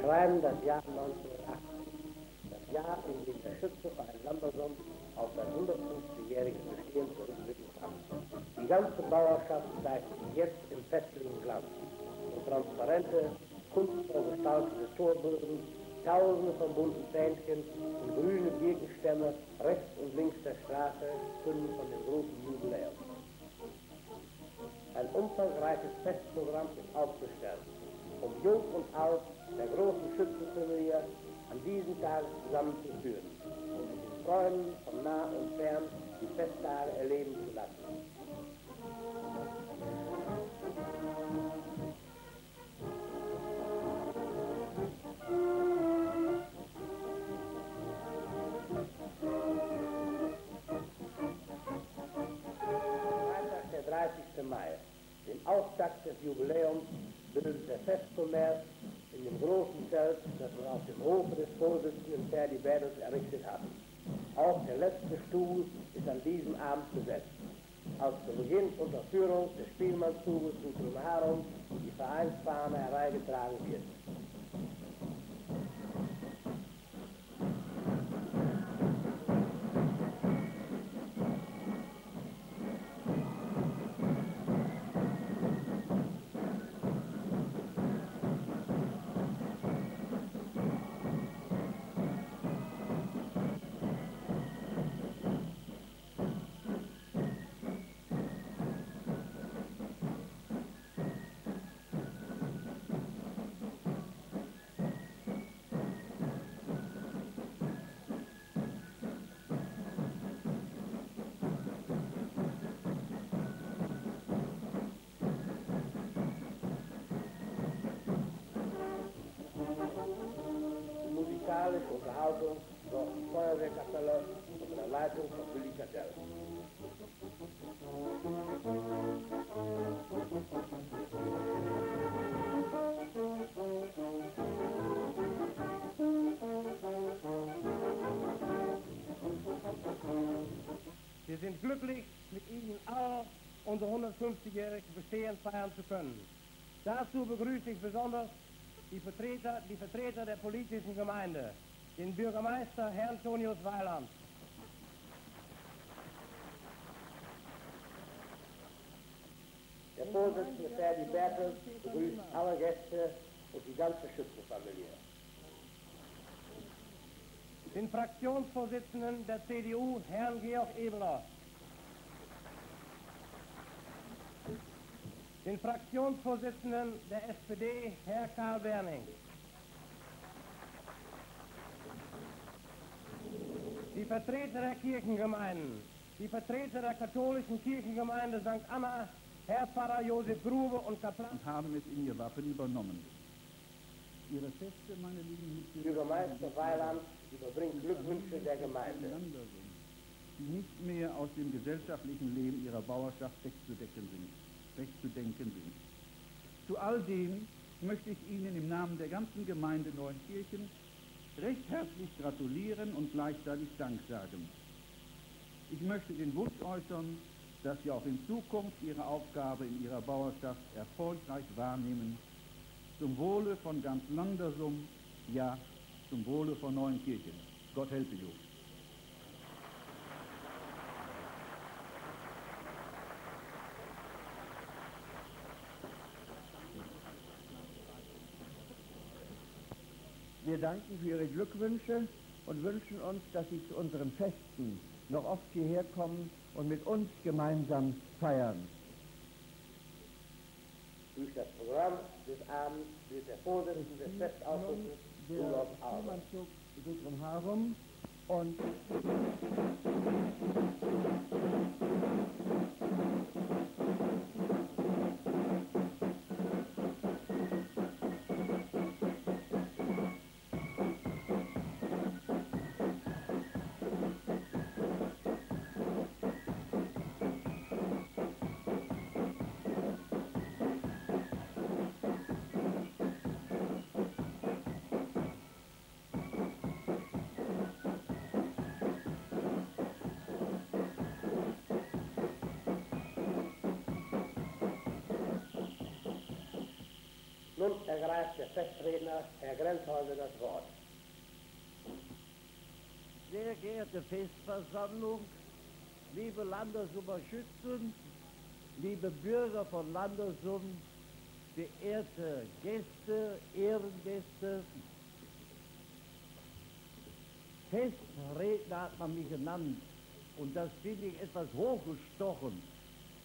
schreiben das Jahr 1980, das Jahr, in dem der Schützenverein Lamberson auf sein 150-jähriges Bestehen zurückblicken kann. Die ganze Bauerschaft zeigt sich jetzt im festlichen Glanz. Und transparente, kunstvoll gestaltete Torböden, tausende von bunten Fähnchen und grüne Birkenstämme rechts und links der Straße künden von dem großen Jubiläum. Ein umfangreiches Festprogramm ist aufgestellt, um Jung und Alt der großen Schützenfamilie an diesem Tag zusammenzuführen und mit den Freunden von nah und fern die Festtage erleben zu lassen. Freitag, der 30. Mai, den Auftakt des Jubiläums, bildet der Festkommers in dem großen Zelt, das man auf dem Hofe des Vorsitzenden Ferdi Berdels errichtet hat. Auch der letzte Stuhl ist an diesem Abend besetzt. Als zu Beginn unter Führung des Spielmannszuges zu Trumarum die Vereinsfahne hereingetragen wird. Glücklich, mit Ihnen allen unser 150-jähriges Bestehen feiern zu können. Dazu begrüße ich besonders die Vertreter, die Vertreter der politischen Gemeinde, den Bürgermeister Herrn Tonius Weiland, Der Vorsitzende Ferdi Bertels begrüßt alle Gäste und die ganze Schützenfamilie. den Fraktionsvorsitzenden der CDU, Herrn Georg Ebeler, den Fraktionsvorsitzenden der SPD, Herr Karl Berning, die Vertreter der Kirchengemeinden, die Vertreter der katholischen Kirchengemeinde St. Anna, Herr Pfarrer Josef Grube und Kaplan. und haben es in ihr Wappen übernommen. Ihre Feste, meine lieben Mitbürger, Bürgermeister Weiland überbringt Glückwünsche der Gemeinde. die nicht mehr aus dem gesellschaftlichen Leben ihrer Bauerschaft wegzudecken sind, wegzudenken sind. Zu all dem möchte ich Ihnen im Namen der ganzen Gemeinde Neunkirchen recht herzlich gratulieren und gleichzeitig Dank sagen. Ich möchte den Wunsch äußern, dass Sie auch in Zukunft Ihre Aufgabe in Ihrer Bauerschaft erfolgreich wahrnehmen, zum Wohle von ganz Landersum, ja, zum Wohle von Neunkirchen. Gott helfe you. Wir danken für Ihre Glückwünsche und wünschen uns, dass Sie zu unseren Festen noch oft hierher kommen und mit uns gemeinsam feiern. Durch das Programm des Abends wird der Vorsitzende des Festausschusses Urlaub Arbeit. Harum und Festredner, Herr Grenzhäuser, das Wort. Sehr geehrte Festversammlung, liebe Landesoberschützen, liebe Bürger von Landersum, verehrte Gäste, Ehrengäste, Festredner hat man mich genannt und das finde ich etwas hochgestochen.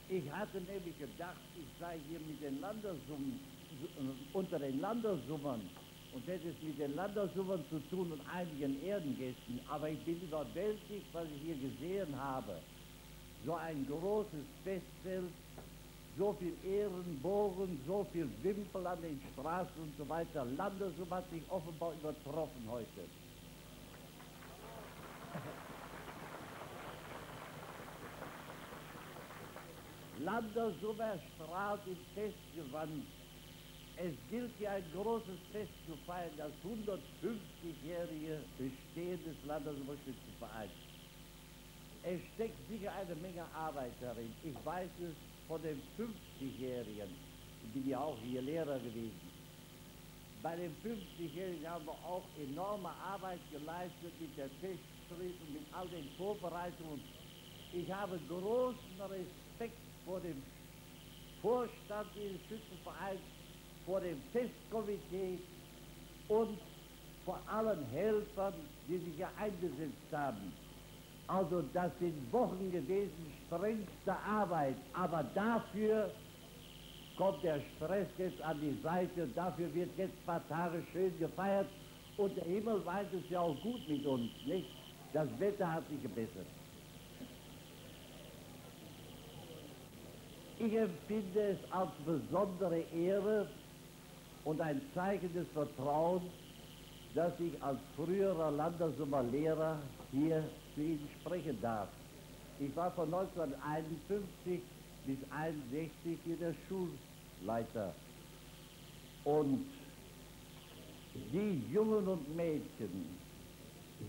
Ich hatte nämlich gedacht, ich sei hier mit den Landersummen, unter den Landersummern und hätte es mit den Landersummern zu tun und einigen Erdengästen, aber ich bin überwältigt, was ich hier gesehen habe. So ein großes Festfeld, so viel Ehrenbogen, so viel Wimpel an den Straßen und so weiter. Landesum hat sich offenbar übertroffen heute. Landersum erstrahlt im Festgewand. Es gilt hier ein großes Fest zu feiern, das 150-jährige Bestehen des Landessumer Schützenvereins. Es steckt sicher eine Menge Arbeit darin. Ich weiß es von den 50-Jährigen. Ich bin ja auch hier Lehrer gewesen. Bei den 50-Jährigen haben wir auch enorme Arbeit geleistet mit der Festschrift und mit all den Vorbereitungen. Ich habe großen Respekt vor dem Vorstand dieses Schützenvereins, vor dem Festkomitee und vor allen Helfern, die sich hier eingesetzt haben. Also das sind Wochen gewesen strengster Arbeit, aber dafür kommt der Stress jetzt an die Seite, dafür wird jetzt ein paar Tage schön gefeiert und der Himmel weiß es ja auch gut mit uns, nicht? Das Wetter hat sich gebessert. Ich empfinde es als besondere Ehre und ein Zeichen des Vertrauens, dass ich als früherer Landersummer Lehrer hier zu Ihnen sprechen darf. Ich war von 1951 bis 1961 hier der Schulleiter. Und die Jungen und Mädchen,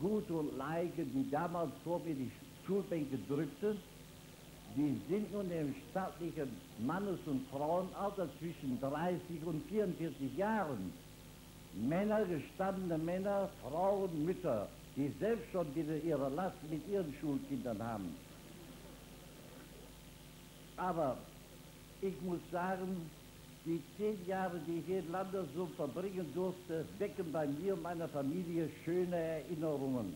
Gut und Leike, die damals vor mir die Schulbänke drückten, die sind nun im stattlichen Mannes- und Frauenalter zwischen 30 und 44 Jahren. Männer, gestandene Männer, Frauen, Mütter, die selbst schon wieder ihre Last mit ihren Schulkindern haben. Aber ich muss sagen, die zehn Jahre, die ich hier in Landersum verbringen durfte, wecken bei mir und meiner Familie schöne Erinnerungen.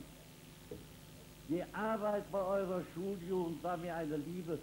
Die Arbeit bei eurer Schuljugend war mir eine liebe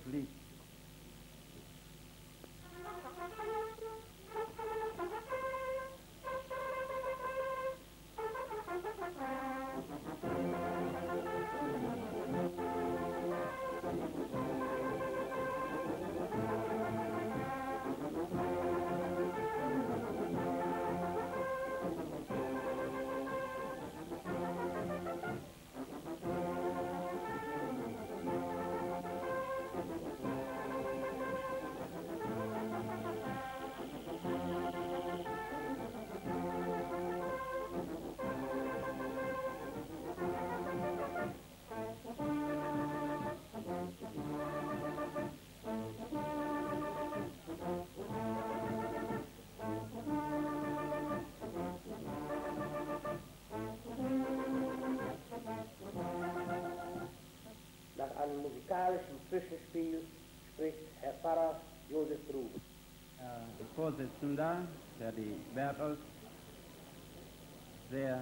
musikalischen Zwischenspiel spricht Herr Pfarrer Josef Ruben. Herr Vorsitzender, Herr die Bertels, sehr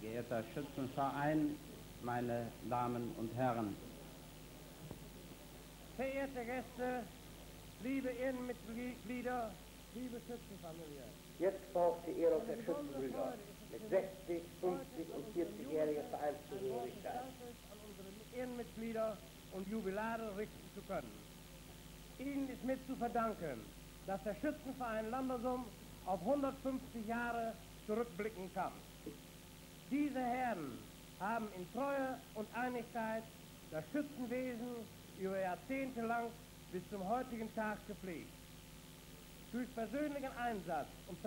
geehrter Schützenverein, meine Damen und Herren. Verehrte Gäste, liebe Ehrenmitglieder, liebe Schützenfamilie. Jetzt folgt die Ehrung der Schützenbrüder mit 60, 50 und 40-jähriger Vereinszugehörigkeit. an unsere Ehrenmitglieder und Jubilare richten zu können. Ihnen ist mit zu verdanken, dass der Schützenverein Landersum auf 150 Jahre zurückblicken kann. Diese Herren haben in Treue und Einigkeit das Schützenwesen über Jahrzehnte lang bis zum heutigen Tag gepflegt. Durch persönlichen Einsatz und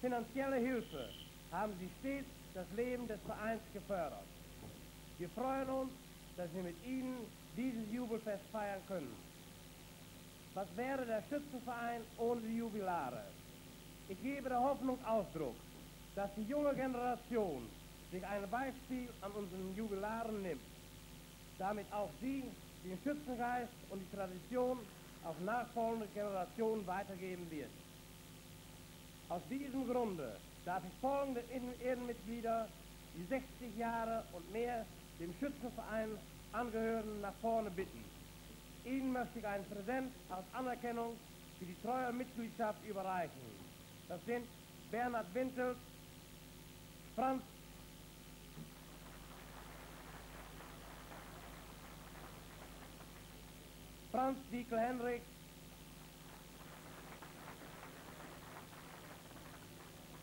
finanzielle Hilfe haben sie stets das Leben des Vereins gefördert. Wir freuen uns, dass wir mit Ihnen dieses Jubelfest feiern können. Was wäre der Schützenverein ohne die Jubilare? Ich gebe der Hoffnung Ausdruck, dass die junge Generation sich ein Beispiel an unseren Jubilaren nimmt, damit auch sie den Schützengeist und die Tradition auf nachfolgende Generationen weitergeben wird. Aus diesem Grunde darf ich folgende Ehrenmitglieder, die 60 Jahre und mehr dem Schützenverein angehören, nach vorne bitten. Ihnen möchte ich ein Präsent als Anerkennung für die treue Mitgliedschaft überreichen. Das sind Bernhard Wintel, Franz Franz Diekel Henrik,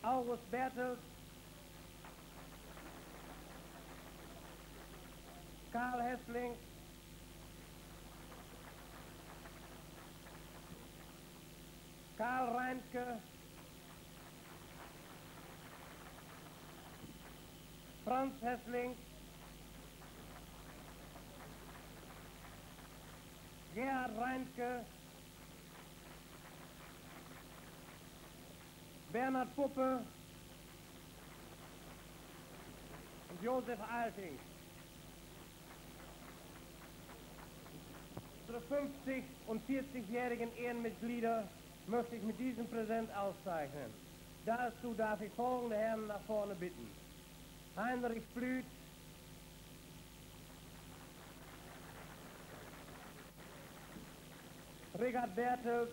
August Bertels, Karl Hessling, Karl Reinke, Franz Hessling, Gerhard Reinke, Bernhard Puppe. Und Josef Alting. Unsere 50 und 40-jährigen Ehrenmitglieder möchte ich mit diesem Präsent auszeichnen. Dazu darf ich folgende Herren nach vorne bitten. Heinrich Blüth, Richard Bertels,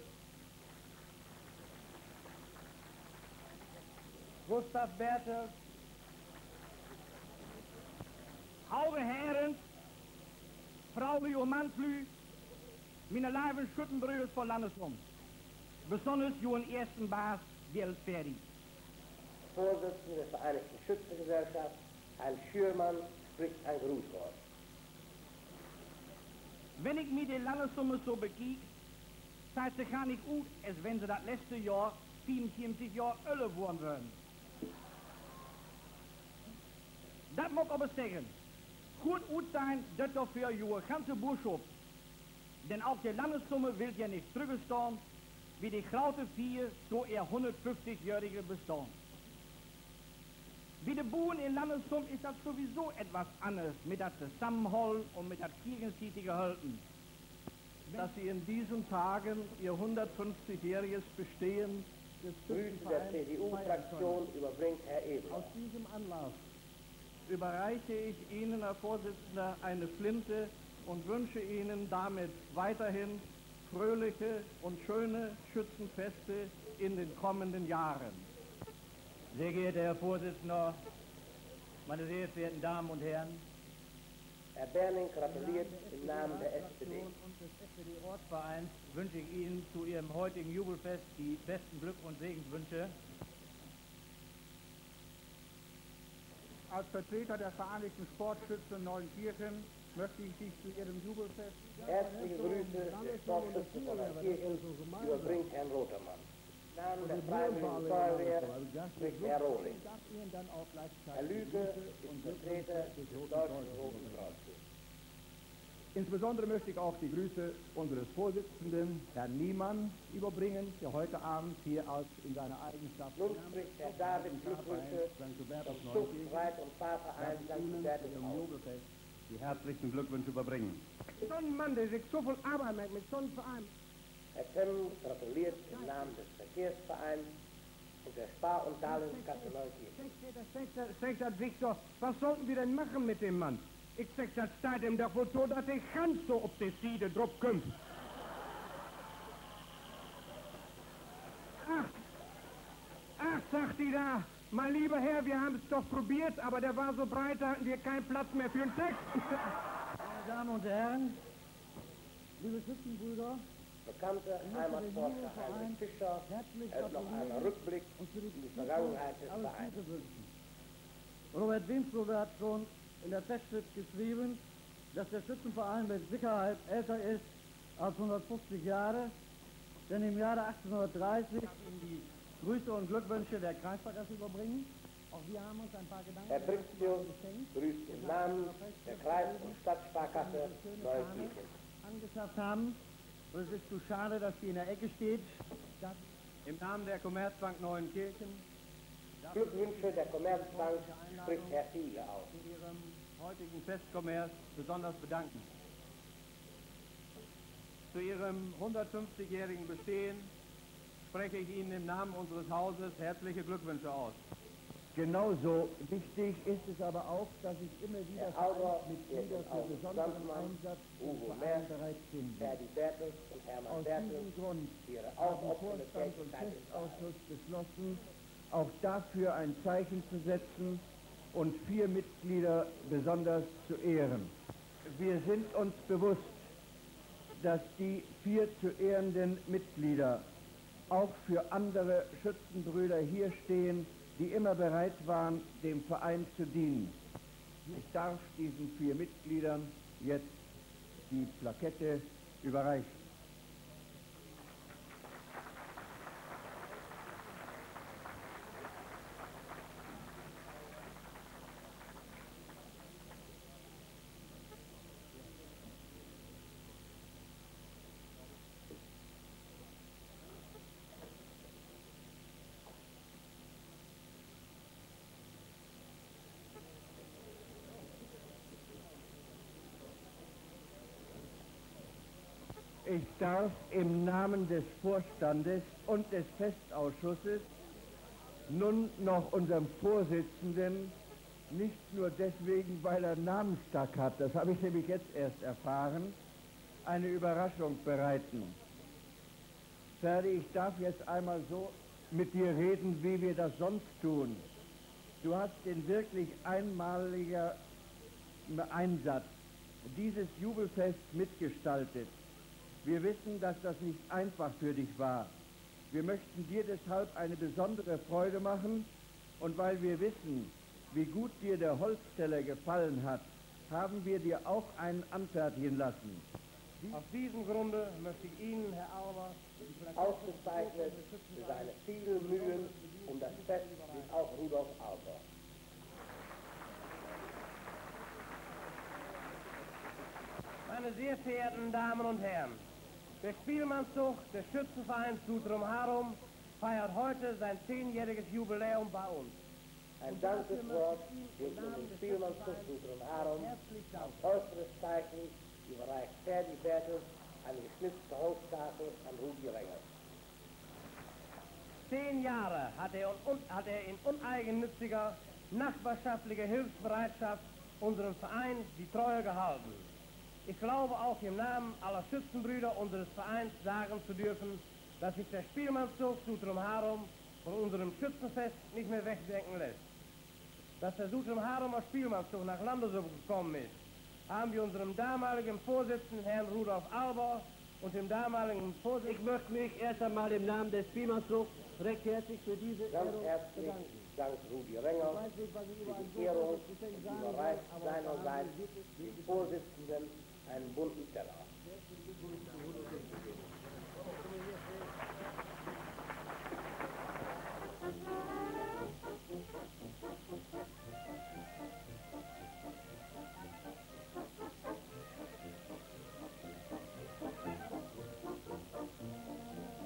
Gustav Bertels, Oude heren, vrouwen en manslu, mijn lijven schuttenbreus voor Landesrom. Besonders joen ersten baas Geld Ferry. Vorsitzender der Vereinigten Schützengesellschaft, Heinz Schürmann, spricht ein Grußwort. Wenn ich mir die Landessumme so bekiek, zeigt sie gar nicht gut, als wenn sie das letzte Jahr 74 Jahre Ölle geworden wären. Das mag aber sagen. Gut gut sein, das doch für Joe ganze Buschhof. Denn auch die Landessumme will ja nicht zurückstehen, wie die Kraute vier so ihr 150-jährige Bestand. Wie die Buhen in Landessumme ist das sowieso etwas anderes mit der Zusammenhalt und mit der gegenseitige Halten. dass Sie in diesen Tagen Ihr 150-jähriges Bestehen des Grüße der CDU-Fraktion überbringt Herr Ebner. Aus diesem Anlass überreiche ich Ihnen, Herr Vorsitzender, eine Flinte und wünsche Ihnen damit weiterhin fröhliche und schöne Schützenfeste in den kommenden Jahren. Sehr geehrter Herr Vorsitzender, meine sehr verehrten Damen und Herren, Herr Berling gratuliert im Namen der SPD. und des SPD-Ortsvereins wünsche ich Ihnen zu Ihrem heutigen Jubelfest die besten Glück- und Segenswünsche. Als Vertreter der Vereinigten Sportschützen Neunkirchen möchte ich dich zu Ihrem Jubelfest Herzliche Grüße des Sportschützen von Neunkirchen überbringt Herrn Rotermann. Namen der Freiwilligen Feuerwehr spricht Herr Rohling. Herr Lüge ist Vertreter des Deutschen Roten Kreuzes. Insbesondere möchte ich auch die Grüße unseres Vorsitzenden, Herrn Niemann, überbringen, der heute Abend hier als in seiner Eigenschaft Nun spricht Herr David Glückwünsche vom Zucht-, Reit- und Fahrverein St. Hubertus aus. Die herzlichen Glückwünsche überbringen. So ein Mann, der sich so viel Arbeit macht mit so einem Verein. Herr Temmen gratuliert im Namen des Verkehrsvereins und der Spar- und Darlehenskasse Neukirchen. Sich doch, was sollten wir denn machen mit dem Mann? Ich sag, das steht ihm doch wohl so, dass er ganz so auf die Siede drauf kommt. Ach, ach, sagt die da, mein lieber Herr, wir haben es doch probiert, aber der war so breit, da hatten wir keinen Platz mehr für einen Text. Meine Damen und Herren, liebe Schützenbrüder, Bekannter Heimatforscher Heinrich Fischer hält noch einmal Rückblick in die Vergangenheit des Vereins. Robert Winslow hat schon in der Festschrift geschrieben, dass der Schützenverein mit Sicherheit älter ist als 150 Jahre, denn im Jahre 1830 ihm die Grüße und Glückwünsche der Kreissparkasse überbringen. Auch wir haben uns ein paar Gedanken Herr Brixtius grüßt im Namen der Kreis- und Stadtsparkasse Neukirchen. angeschafft haben. Und es ist zu schade, dass die in der Ecke steht. Das Im Namen der Commerzbank Neuenkirchen Glückwünsche der Commerzbank spricht Herr Fiege aus. zu Ihrem heutigen Festkommerz besonders bedanken. Zu Ihrem 150-jährigen Bestehen spreche ich Ihnen im Namen unseres Hauses herzliche Glückwünsche aus. Genauso wichtig ist es aber auch, dass ich immer wieder Mitglieder für besonderen Einsatz im Verein bereit Hermann Aus diesem Grund haben Vorstand und. Festausschuss beschlossen, auch dafür ein Zeichen zu setzen und vier Mitglieder besonders zu ehren. Wir sind uns bewusst, dass die vier zu ehrenden Mitglieder auch für andere Schützenbrüder hier stehen, die immer bereit waren, dem Verein zu dienen. Ich darf diesen vier Mitgliedern jetzt die Plakette überreichen. Ich darf im Namen des Vorstandes und des Festausschusses nun noch unserem Vorsitzenden, nicht nur deswegen, weil er Namenstag hat, das habe ich nämlich jetzt erst erfahren, eine Überraschung bereiten. Ferdi, ich darf jetzt einmal so mit dir reden, wie wir das sonst tun. Du hast in wirklich einmaliger Einsatz dieses Jubelfest mitgestaltet. Wir wissen, dass das nicht einfach für dich war. Wir möchten dir deshalb eine besondere Freude machen und weil wir wissen, wie gut dir der Holzteller gefallen hat, haben wir dir auch einen anfertigen lassen. Aus diesem Grunde möchte ich Ihnen, Herr Auer, Ausgezeichnet für seine vielen Mühen um das Fest ist auch Rudolf Alber. Meine sehr verehrten Damen und Herren, der Spielmannszug des Schützenvereins Sutrum Harum feiert heute sein zehnjähriges Jubiläum bei uns. Ein Dankeswort gilt um den Spielmannszug Sutrum Harum. Als äußeres Zeichen überreicht Ferdi Bertels eine geschnitzte Holztafel an Rudi Renger. Zehn Jahre hat er, un, hat er in uneigennütziger, nachbarschaftlicher Hilfsbereitschaft unserem Verein die Treue gehalten. Ich glaube auch im Namen aller Schützenbrüder unseres Vereins sagen zu dürfen, dass sich der Spielmannszug Sutrum Harum von unserem Schützenfest nicht mehr wegdenken lässt. Dass der Sutrum Harumer Spielmannszug nach Landesow gekommen ist, haben wir unserem damaligen Vorsitzenden Herrn Rudolf Alber und dem damaligen Vorsitzenden... Ich möchte mich erst einmal im Namen des Spielmannszugs recht herzlich für diese Ganz Ehrung herzlich bedanken. dankt Rudi Renger nicht, für die Ehrung soll, überreicht seinerseits wirklich Vorsitzenden einen bunten Teller.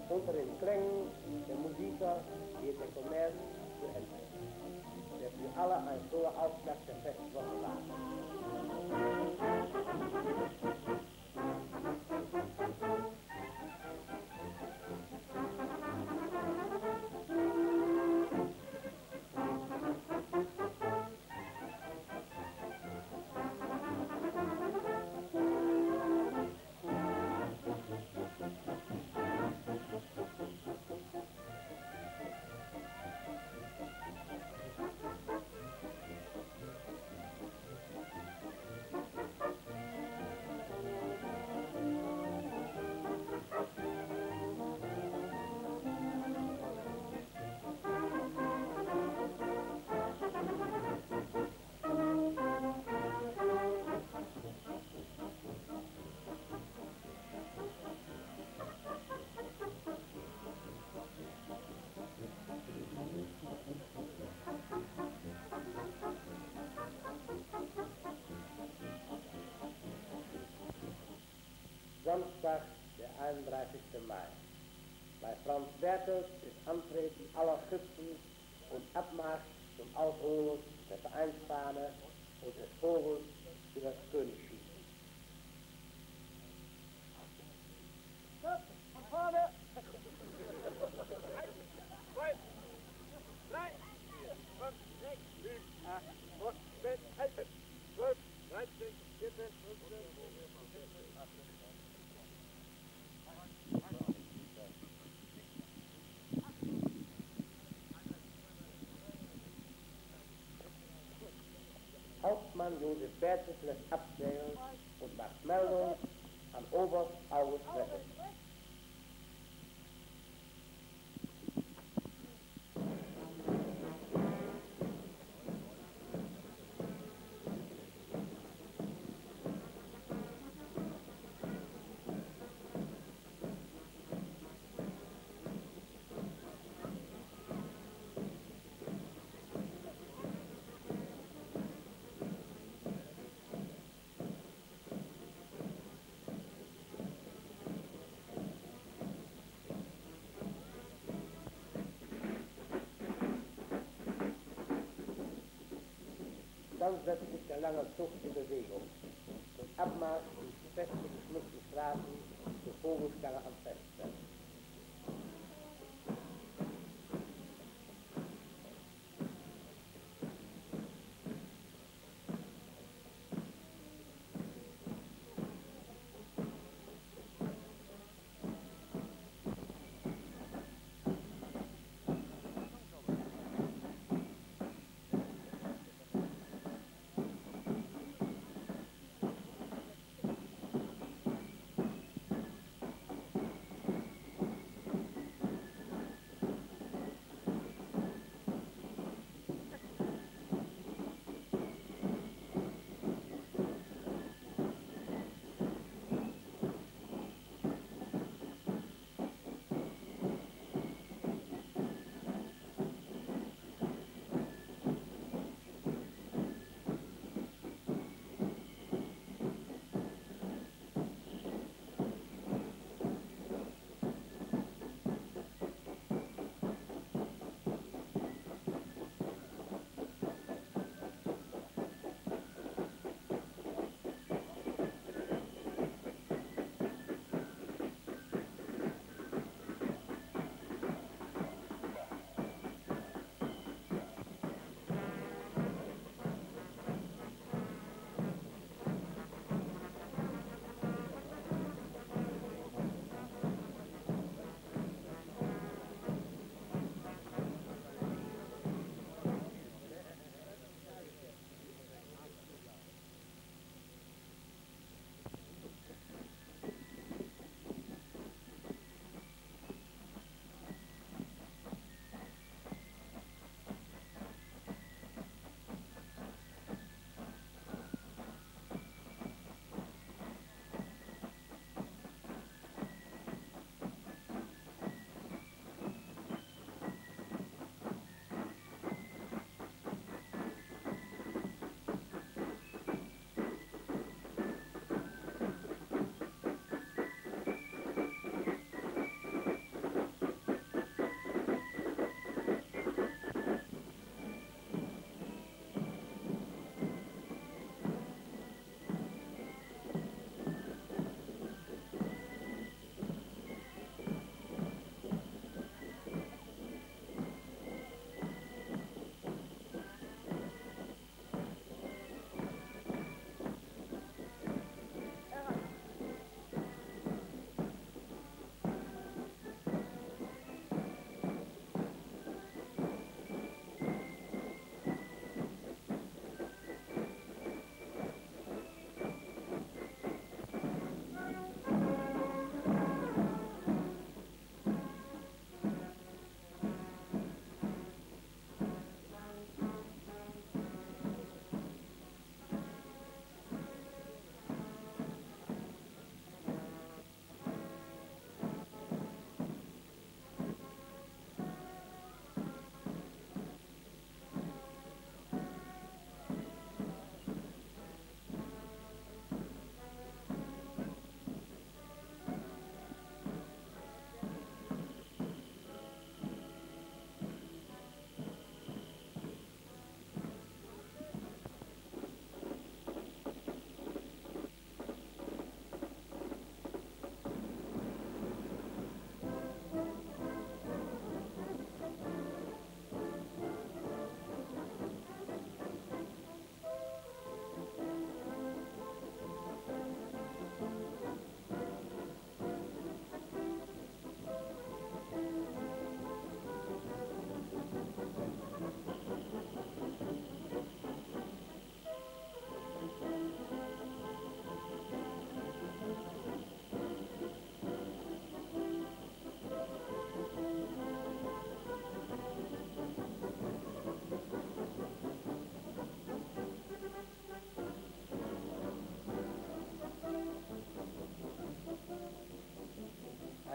Unter den Klängen der Musiker geht der Kommerz zu Ende, der für alle ein so Auftakt der Festwoche war. Samstag, der 31. Mai. Bei Franz Bertels ist Antreten aller Schützen und Abmarsch zum Aufholen der Vereinsfahne und des Vogels für das Königsschiff. Hauptmann Josef lässt abzählen und macht Meldung an Oberst August Wette. Dann setzt sich der lange Zug in Bewegung. Zum Abmarsch in fest geschmückten Straßen zur Vogelstange am Festfeld.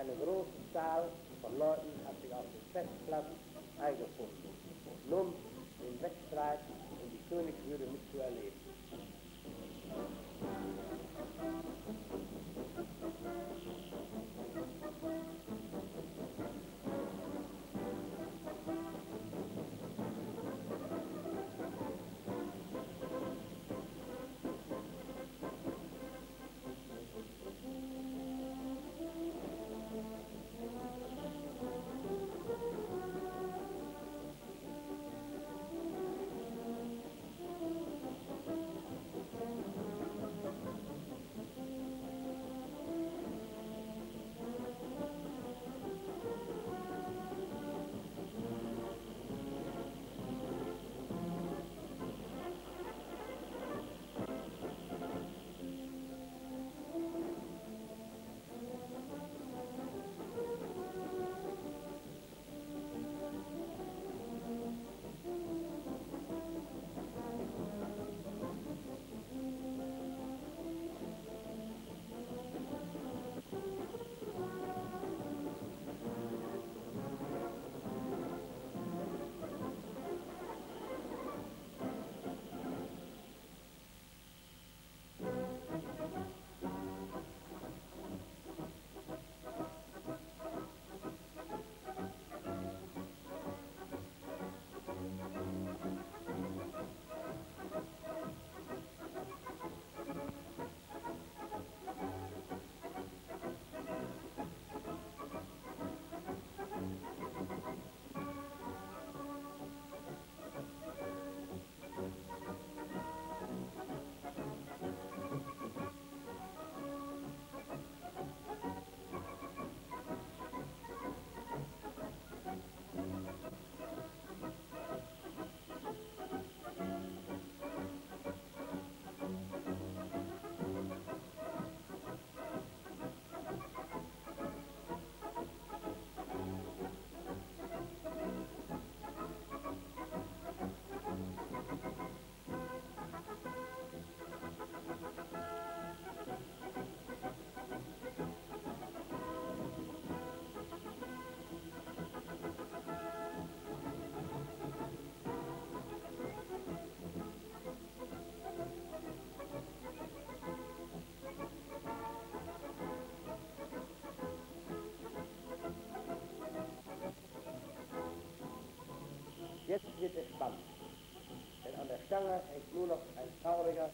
Eine große Zahl von Leuten hat sich auf dem Festplatz eingefunden. Nun den Wettstreit um die Königswürde mitzuerleben. Jetzt wird es spannend. Denn an der Stange hängt nur noch ein trauriger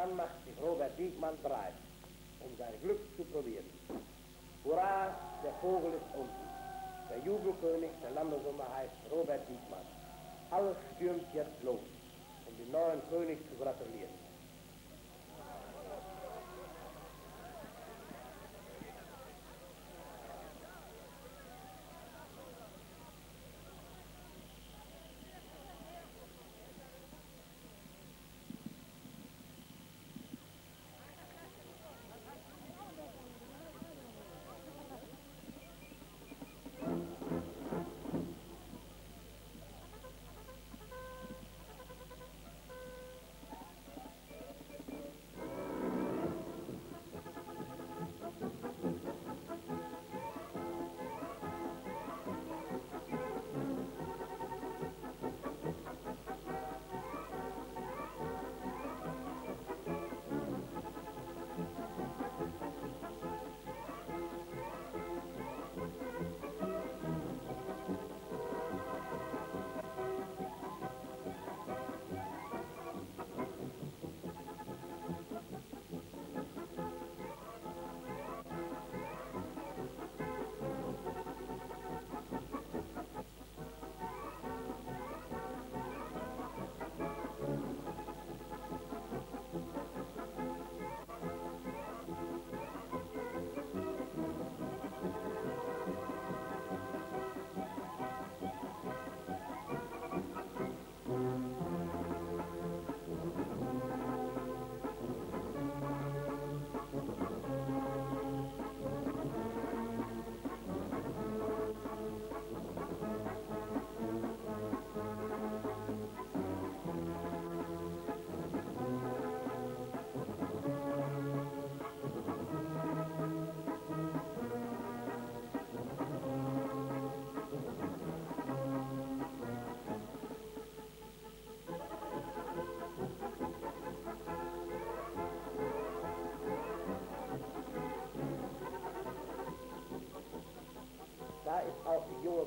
Dann macht sich Robert Diekmann bereit, um sein Glück zu probieren. Hurra, der Vogel ist unten. Der Jubelkönig der Landesummer heißt Robert Diekmann. Alles stürmt jetzt los, um dem neuen König zu gratulieren.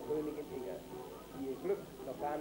Königin Inge, die ihr Glück noch gar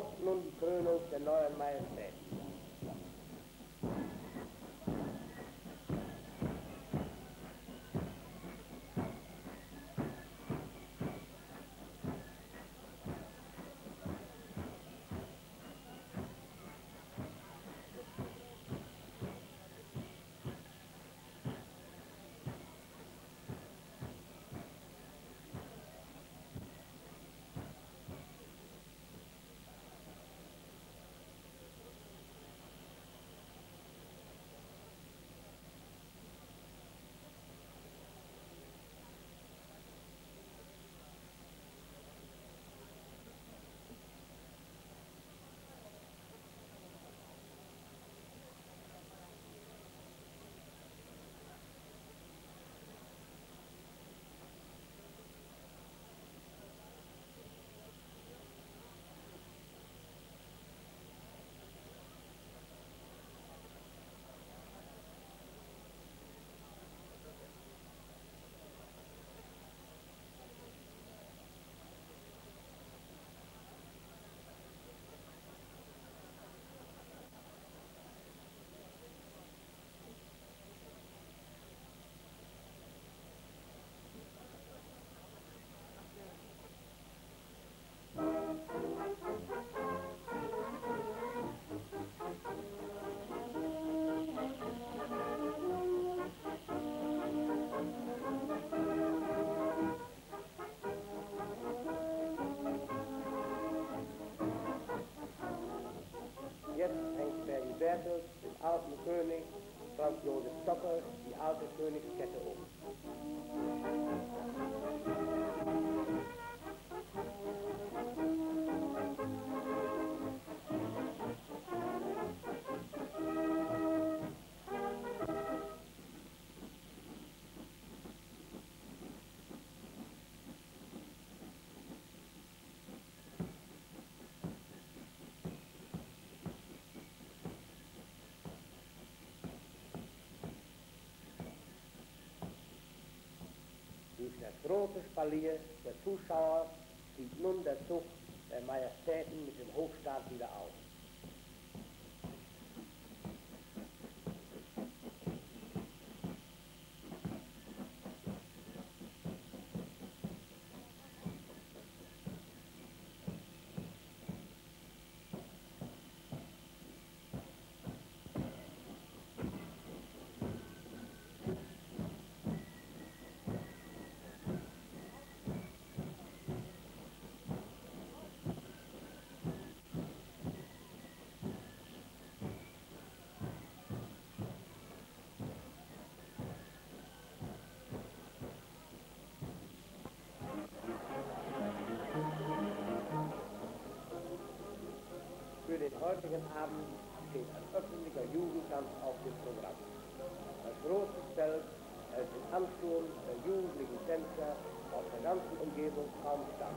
folgt nun Krönung der neuen Majestät. Dem alten König, Franz Josef Stocker, die alte Königskette große Spalier der Zuschauer zieht nun der Zug der Majestäten mit dem Hofstaat wieder auf. Den heutigen Abend steht ein öffentlicher Jugendtanz auf dem Programm. Das große Zelt hält den Ansturm der jugendlichen Tänzer aus der ganzen Umgebung kaum stand.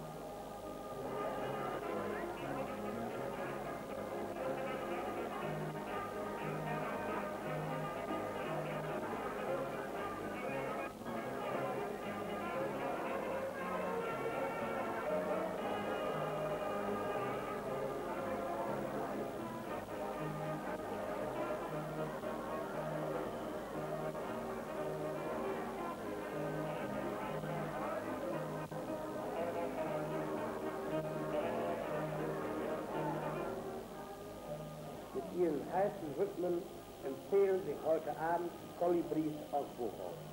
Ihren heißen Rhythmen empfehlen sich heute Abend Kolibris aus Bochum.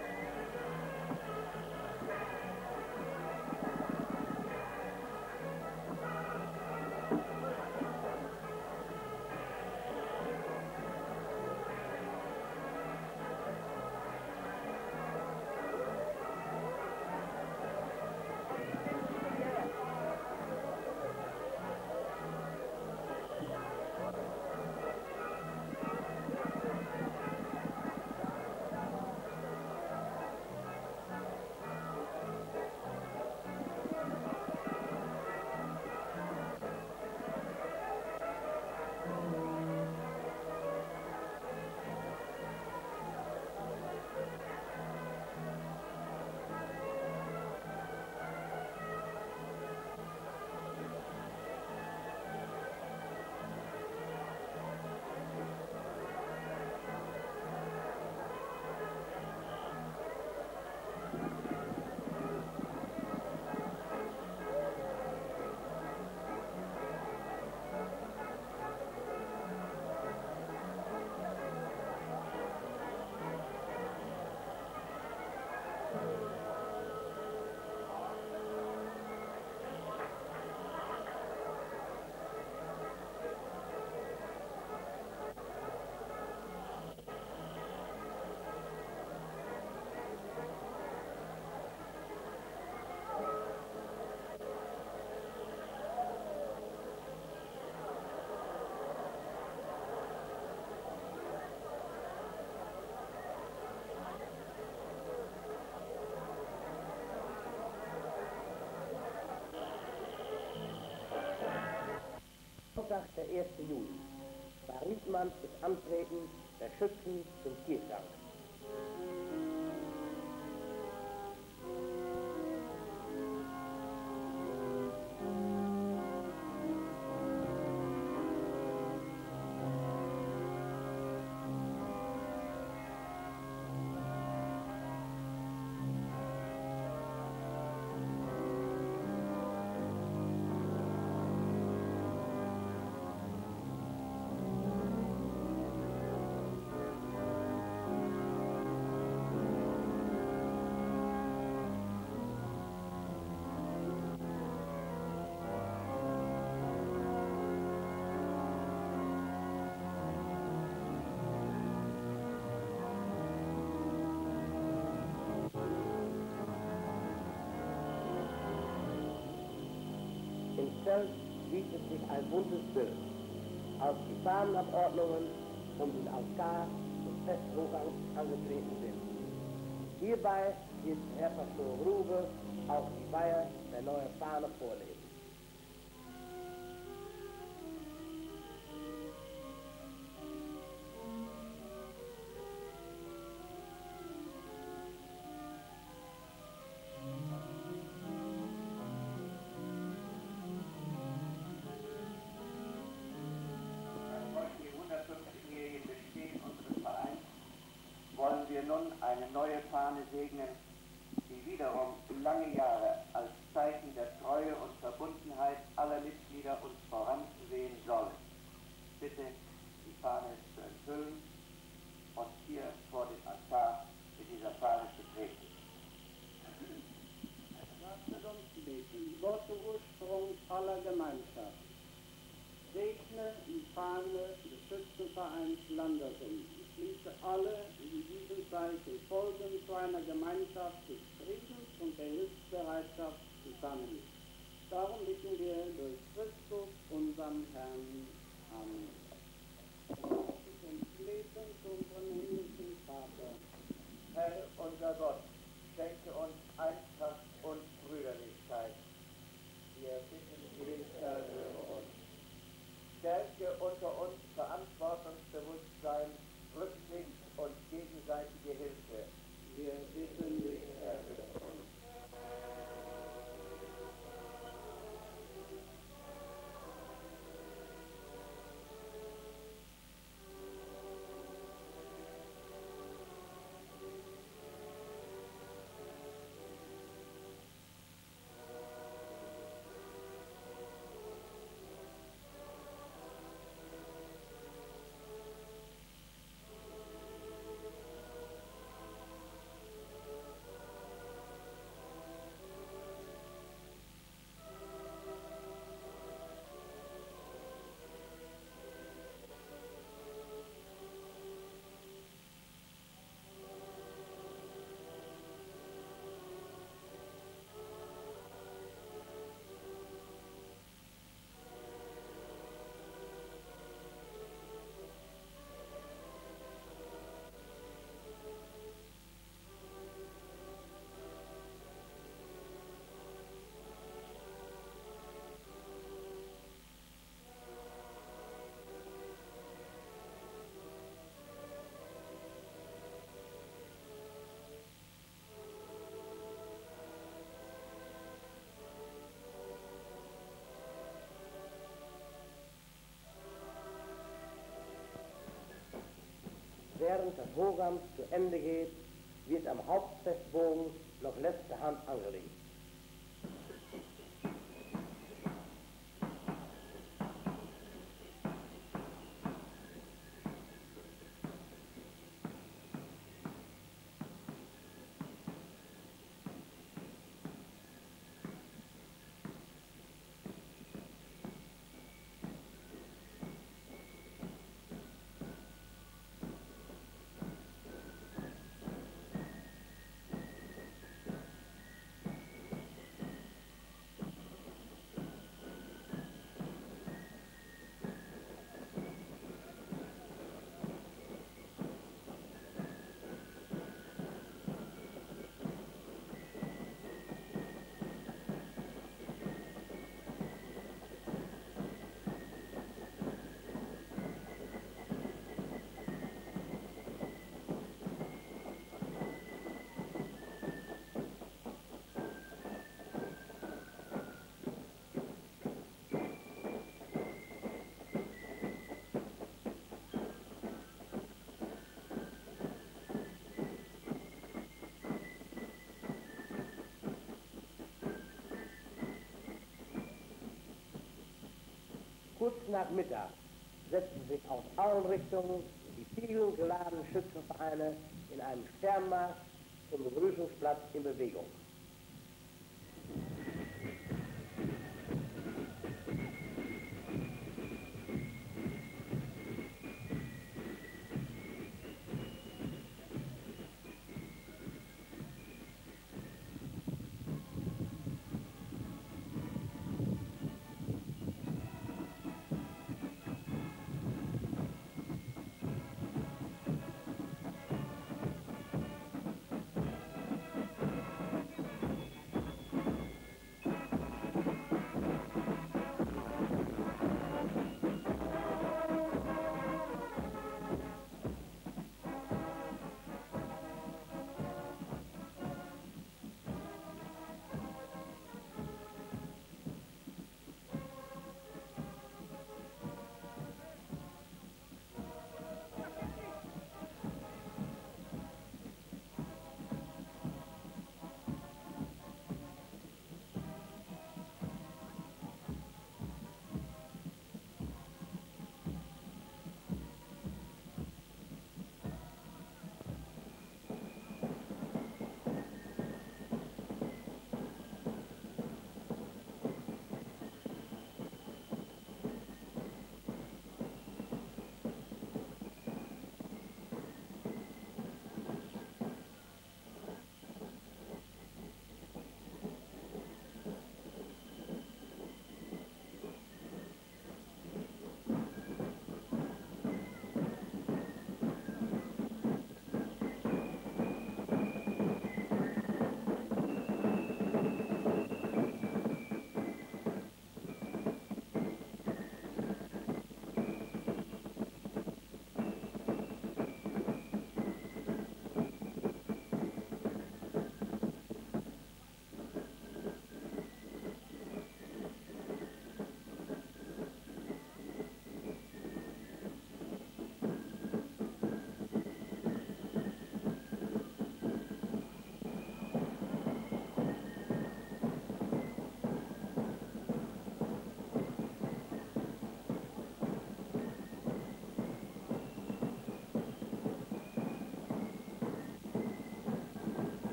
Sonntag, der 1. Juli, war Riedmann das Antreten der Schützen zum Kirchgang. Zelt bietet sich ein buntes Bild aus die Fahnenabordnungen um den Altar des Festvorgangs angetreten sind. Hierbei wird Herr Pastor Grube auch die Weihe der neuen Fahne vorlesen. Nun eine neue Fahne segnen, die wiederum lange Jahre als Zeichen der Treue und Verbundenheit aller Mitglieder uns voranzusehen sollen. Bitte, die Fahne zu enthüllen und hier vor dem Altar mit dieser Fahne zu treten. Gott Ursprung aller Gemeinschaft. Segne die Fahne des Schützenvereins Landersum. Alle, die diesem Zeichen folgen, zu einer Gemeinschaft des Friedens und der Hilfsbereitschaft zusammen. Darum bitten wir durch Christus, unseren Herrn. Amen. Und beten zu unserem himmlischen Vater. Herr unser Gott, Das Programm zu Ende geht, wird am Hauptfestbogen noch letzte Hand angelegt. Kurz nach Mittag setzten sich aus allen Richtungen die vielen geladenen Schützenvereine in einem Sternmarsch zum Begrüßungsplatz in Bewegung.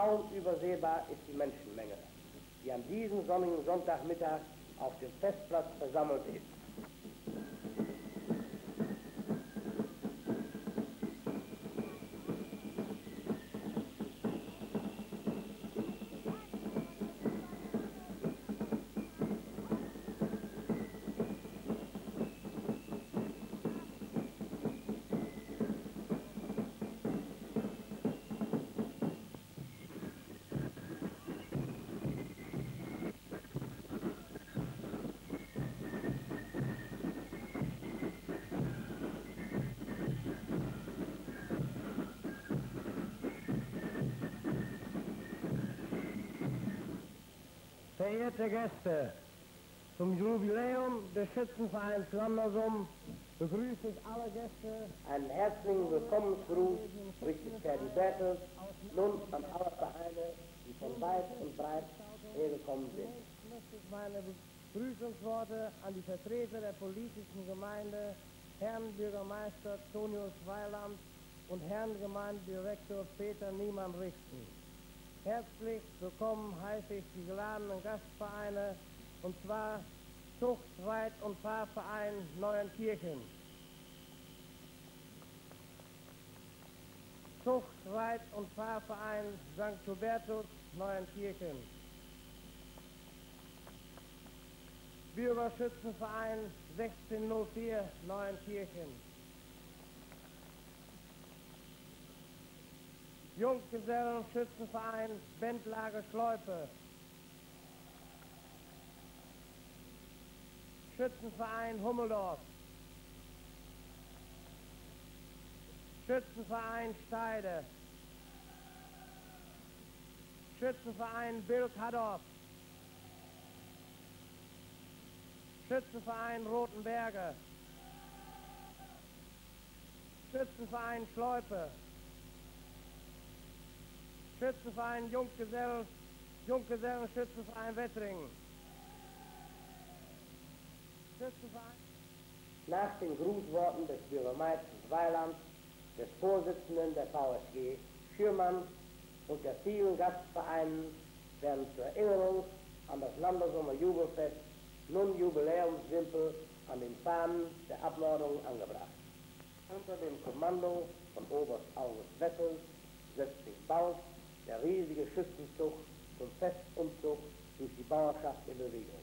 Kaum übersehbar ist die Menschenmenge, die an diesem sonnigen Sonntagmittag auf dem Festplatz versammelt ist. Verehrte Gäste, zum Jubiläum des Schützenvereins Landersum begrüße ich alle Gäste. Einen herzlichen Willkommensgruß richtet Ferdi Bertels nun an alle Vereine, die von weit und breit hergekommen sind. Möchte ich meine Begrüßungsworte an die Vertreter der politischen Gemeinde, Herrn Bürgermeister Tonius Weiland und Herrn Gemeindedirektor Peter Niemann richten. Herzlich willkommen heiße ich die geladenen Gastvereine, und zwar Zucht, Reit- und Fahrverein Neuenkirchen. Zucht, Reit- und Fahrverein St. Hubertus Neuenkirchen. Bürgerschützenverein 1604 Neuenkirchen. Junggesellenschützenverein Bendlage Schleupe. Schützenverein Hummeldorf. Schützenverein Steide. Schützenverein Bilkadorf. Schützenverein Rotenberge. Schützenverein Schleupe. Schützenverein Junggesell, Junggesellen Schützenverein Wettringen. Schützenverein. Nach den Grußworten des Bürgermeisters Weiland, des Vorsitzenden der VSG Schürmann und der vielen Gastvereinen werden zur Erinnerung an das Landersummer Jubelfest nun Jubiläumswimpel an den Fahnen der Abnordung angebracht. Unter dem Kommando von Oberst August Wessel setzt sich bald der riesige Schützenzug zum Festumzug durch die Bauerschaft in Bewegung.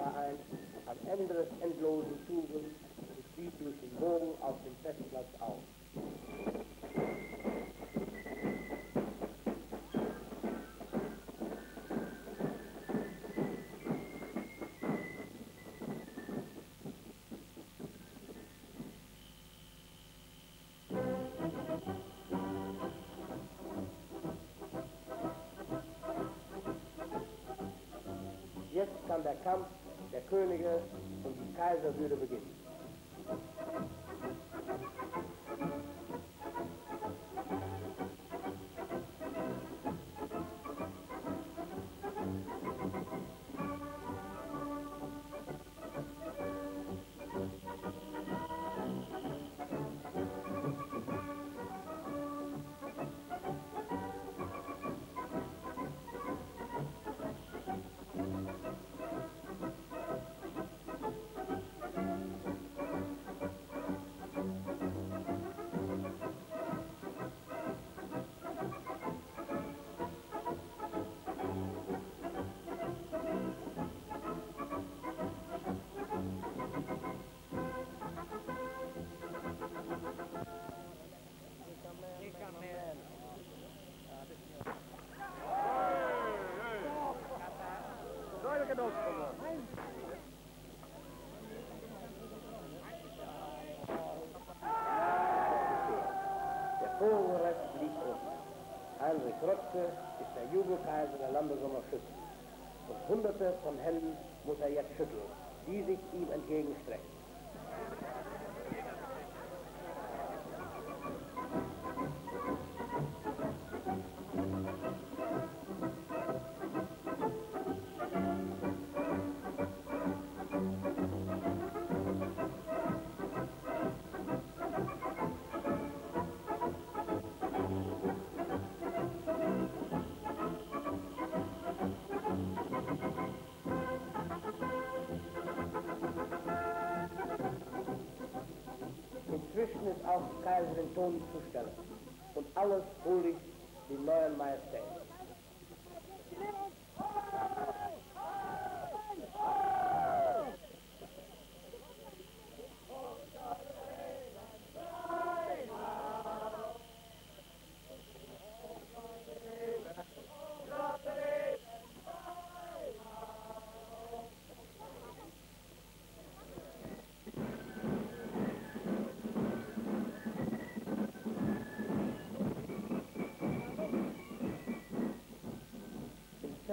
Jubelverein am Ende des endlosen Zuges zieht durch den Bogen auf dem Festplatz auf. Jetzt kann der Kampf der Könige und die Kaiser würde beginnen. Der Bogenrest liegt unten. Heinrich Röpke ist der Jubelkaiser der Landesummer Schützen. Und hunderte von Händen muss er jetzt schütteln, die sich ihm entgegenstrecken. Die Kaiserin Toni zu stellen. Und alles huldigt dem neuen Majestät.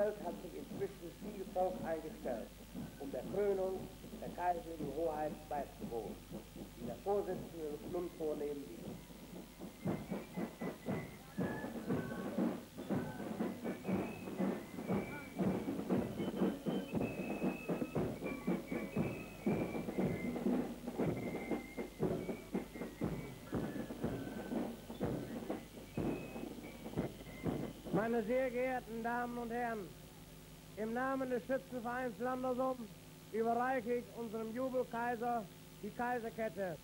Zelt hat sich inzwischen viel Volk eingestellt, um der Krönung der kaiserlichen Hoheit beizuwohnen, die der Vorsitzende nun vornehmen wird. Meine sehr geehrten Damen und Herren, im Namen des Schützenvereins Landersum überreiche ich unserem Jubelkaiser die Kaiserkette.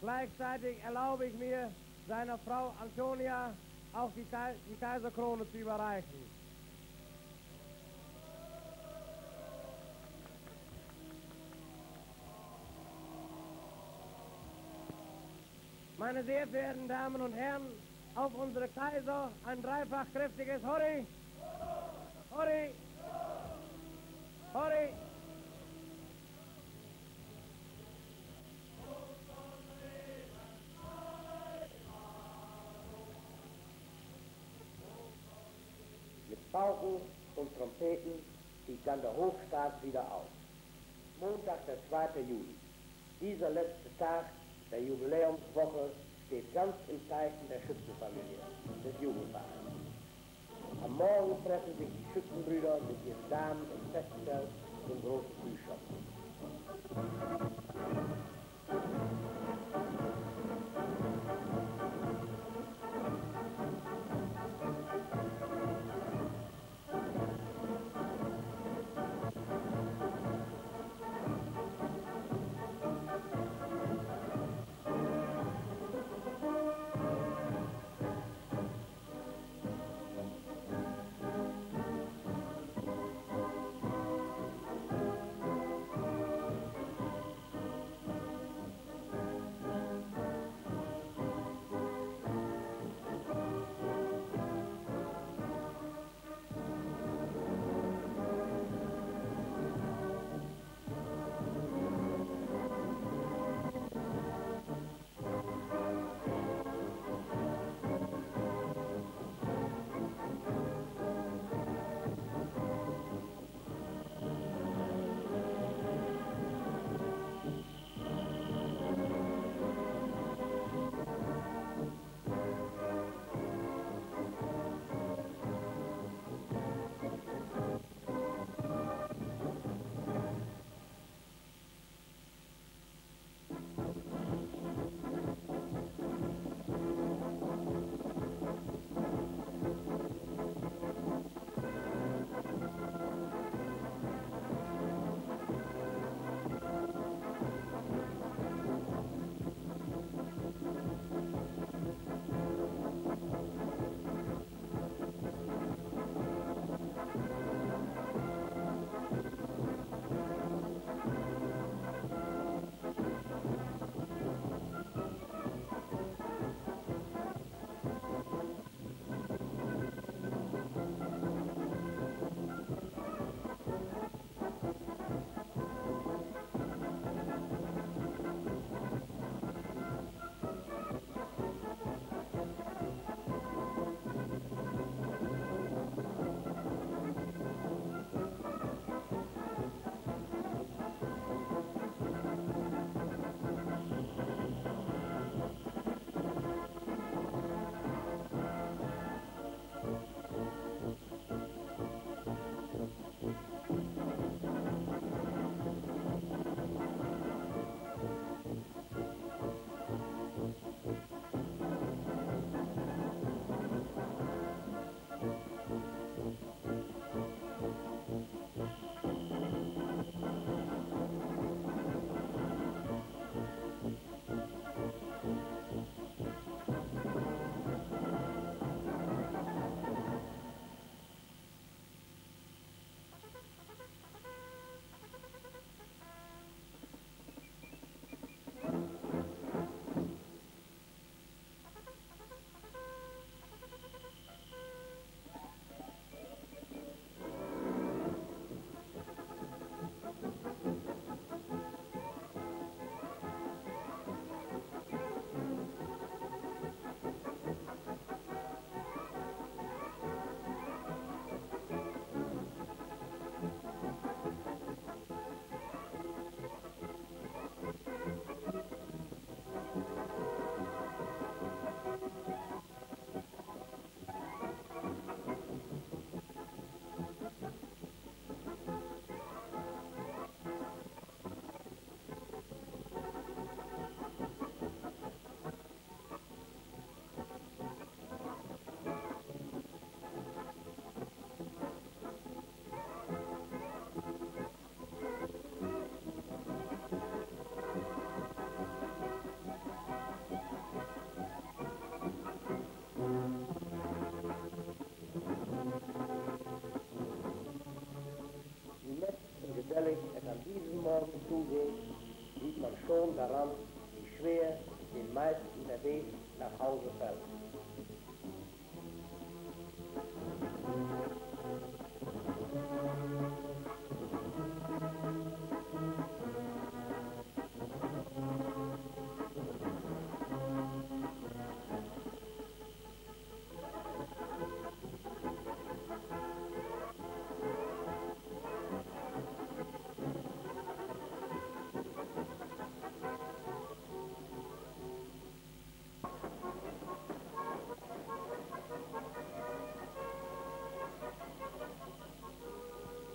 Gleichzeitig erlaube ich mir, seiner Frau Antonia auch die, Kai die Kaiserkrone zu überreichen. Meine sehr verehrten Damen und Herren, auf unsere Kaiser ein dreifach kräftiges Horri! Horri! Horri! Mit Pauken und Trompeten zieht dann der Hofstaat wieder auf. Montag, der 2. Juli. Dieser letzte Tag der Jubiläumswoche steht ganz im Zeichen der Schützenfamilie, des Jubelvereins. Am Morgen treffen sich die Schützenbrüder mit ihren Damen im Festzelt zum großen Frühschoppen.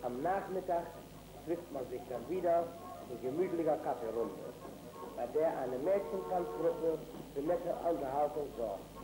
Am Nachmittag trifft man sich dann wieder in gemütlicher Kaffeerunde, bei der eine Mädchentanzgruppe für nette Unterhaltung sorgt.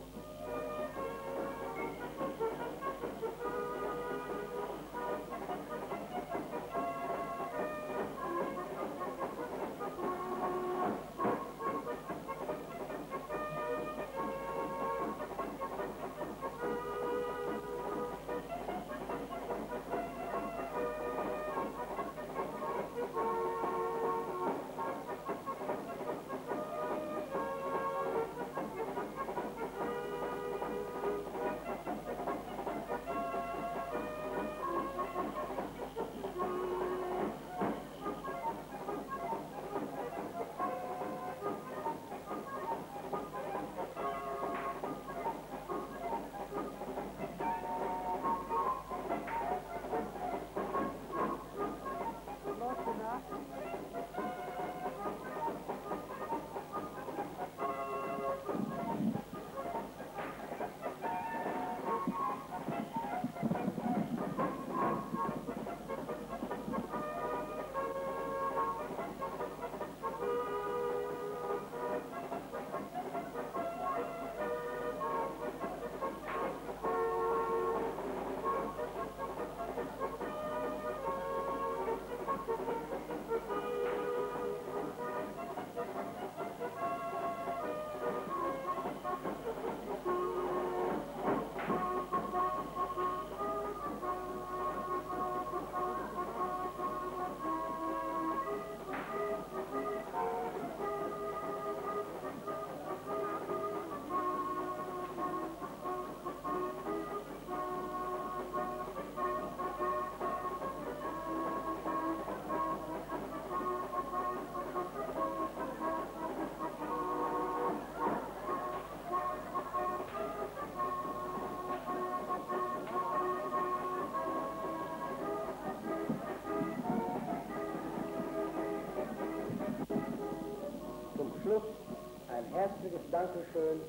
Dankeschön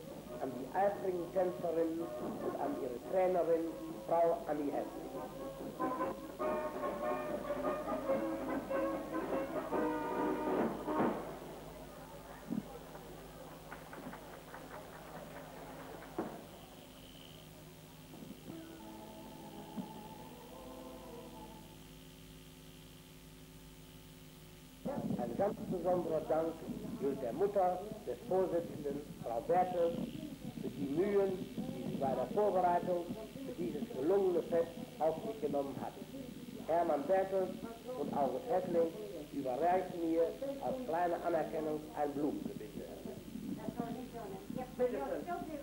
an die eifrigen Tänzerinnen und an ihre Trainerin, Frau Annie Hesslich. Ein ganz besonderer Dank gilt der Mutter des Vorsitzenden, Frau Bertel, für die Mühen, die sie bei der Vorbereitung für dieses gelungene Fest auf sich genommen hat. Hermann Bertel und August Hessling überreichen mir als kleine Anerkennung ein Blumengebinde. Dann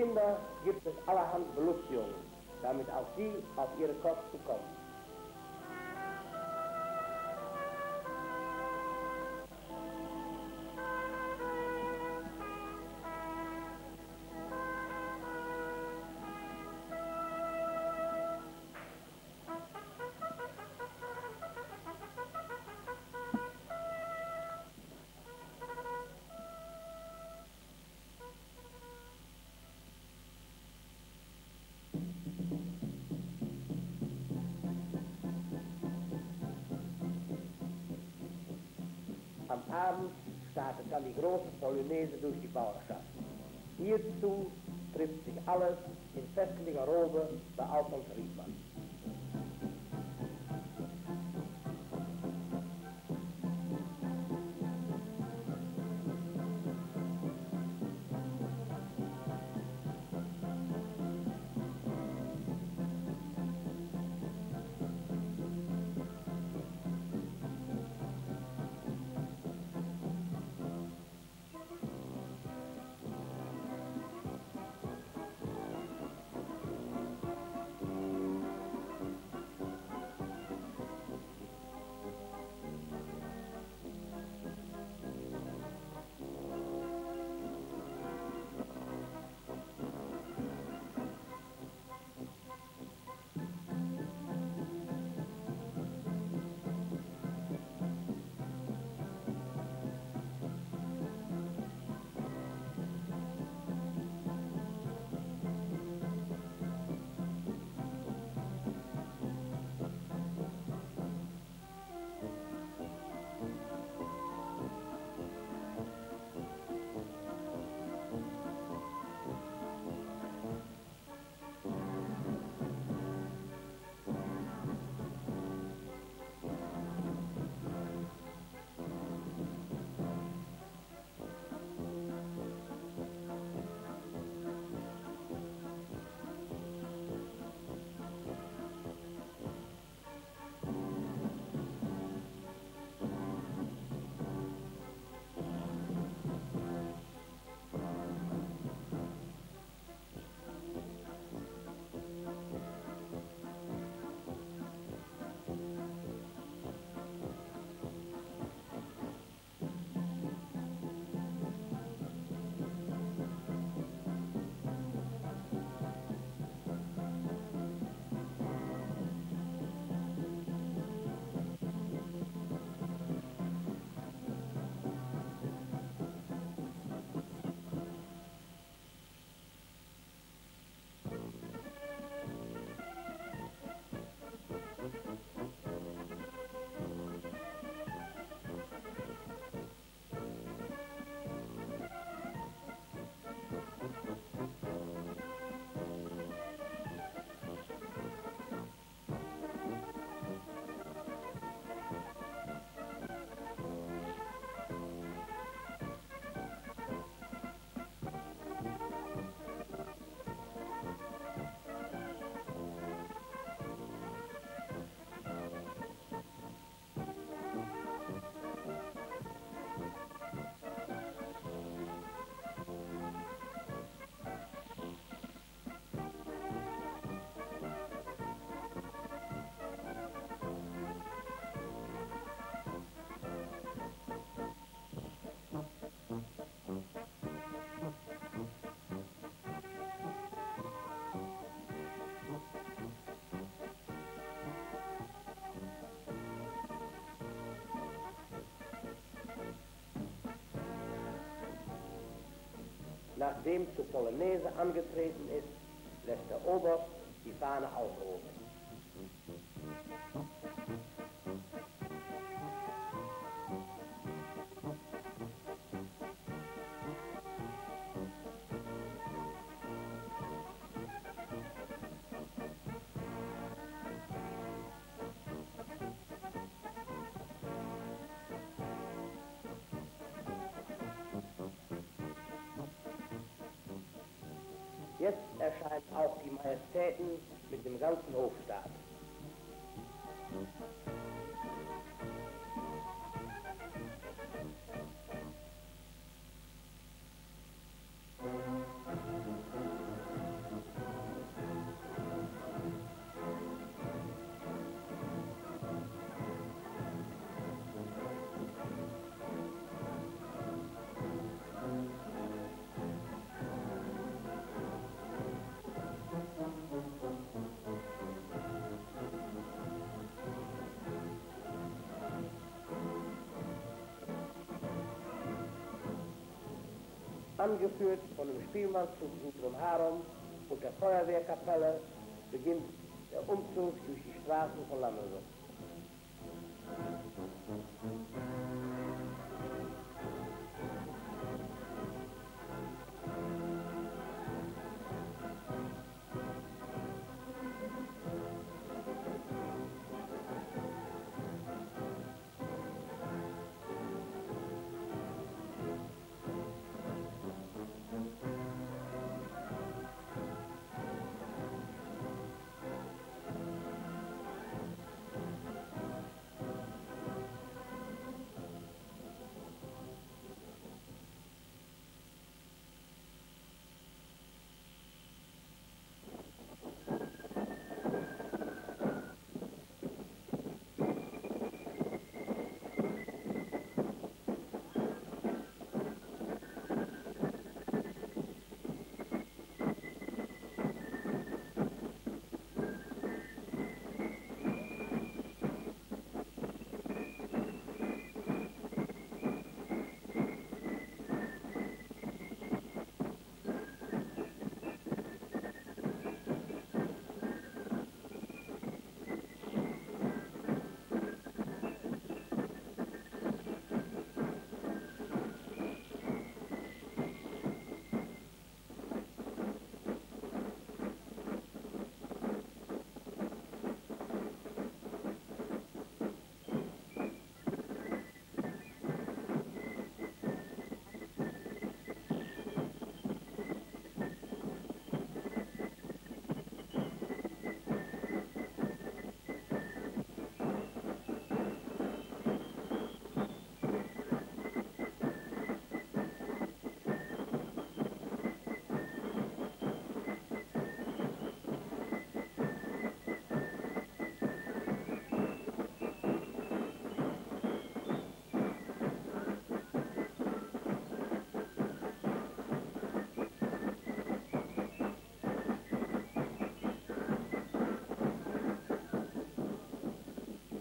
Kinder gibt es allerhand Belustigungen, damit auch sie auf ihre Kosten kommen. Am Abend startet dann die große Polonaise durch die Bauerschaft. Hierzu trifft sich alles in festlicher Robe bei Alfons Riedmann. Nachdem zur Polonaise angetreten ist, lässt der Oberst die Fahne aufrufen. Erscheinen auch die Majestäten mit dem ganzen Hofstaat. Angeführt von dem Spielmannszug Sutrum Harum und der Feuerwehrkapelle beginnt der Umzug durch die Straßen von Lammersow.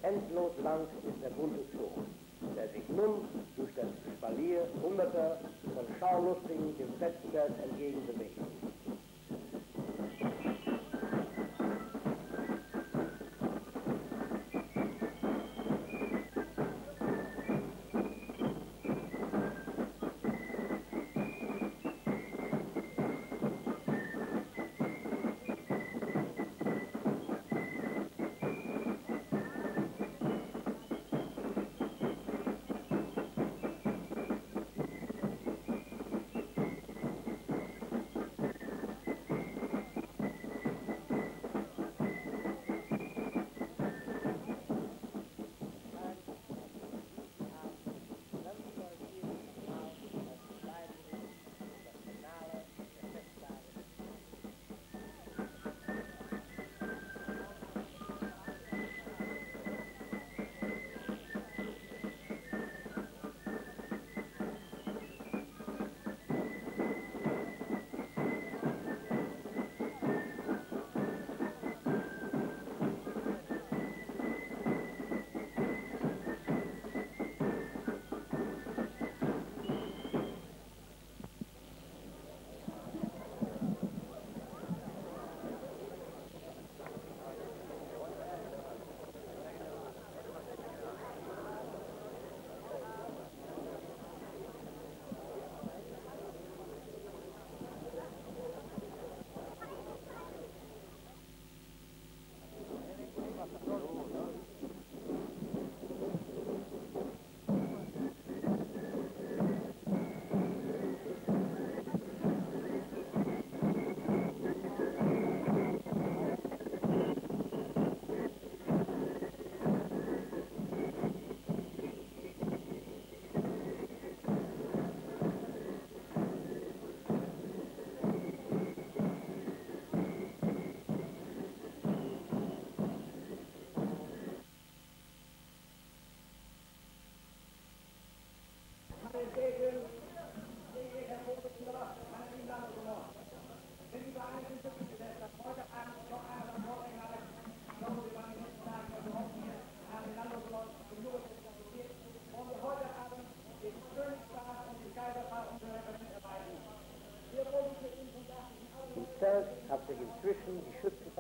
Endlos lang ist der bunte Zug, der sich nun durch das Spalier hunderter von Schaulustigen dem Festgeld entgegenbewegt.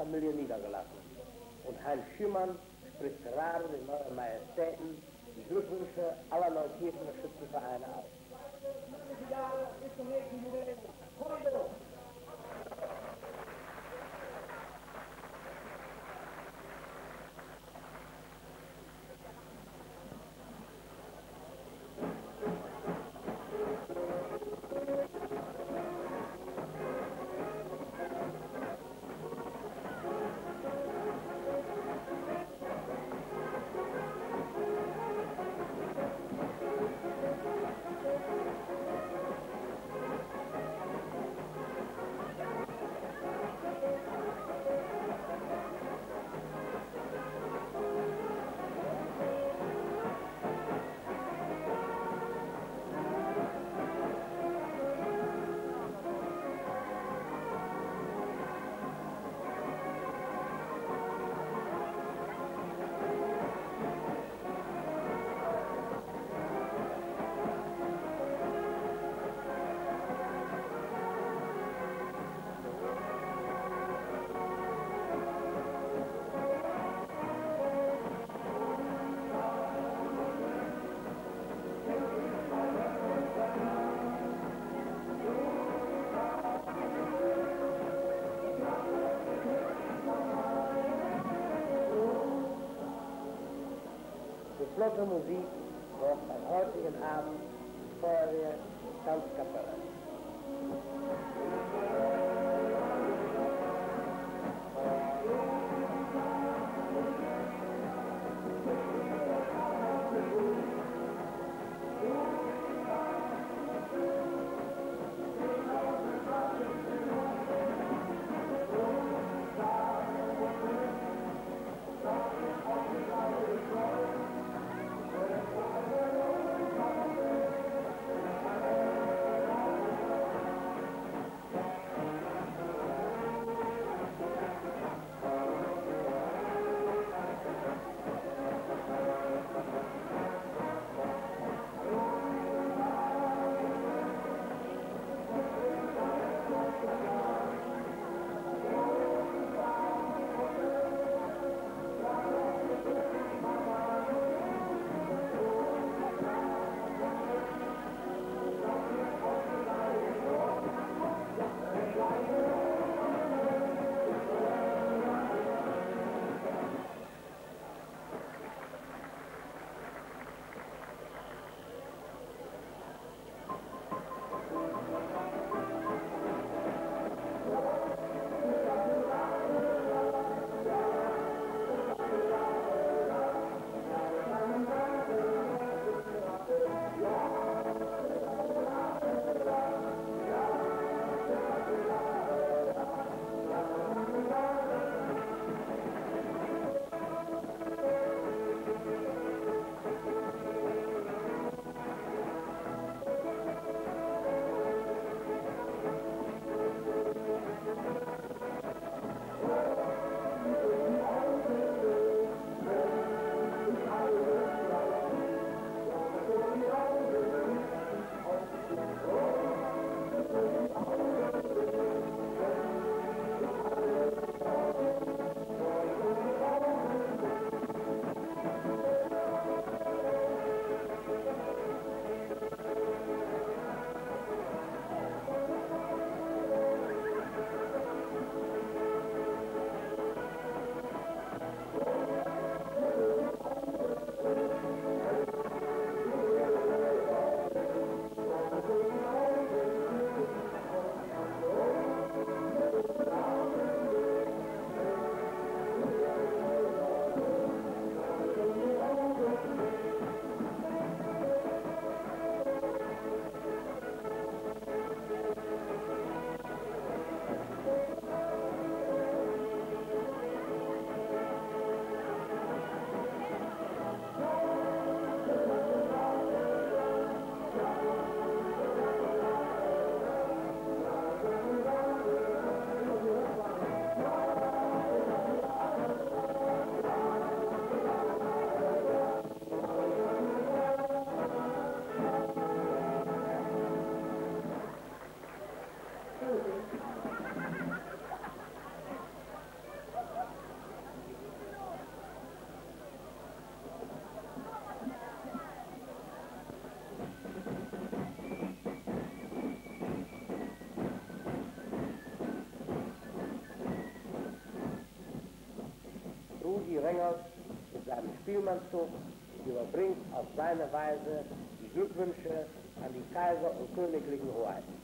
Schützenfamilie niedergelassen. Und Heinz Schümann spricht gerade den neuen Majestäten die Glückwünsche aller Neukirchener Schützenvereine aus. Flotte Musik braucht am heutigen Abend Spielmannszug überbringt auf seine Weise die Glückwünsche an die Kaiser und königlichen Hoheiten.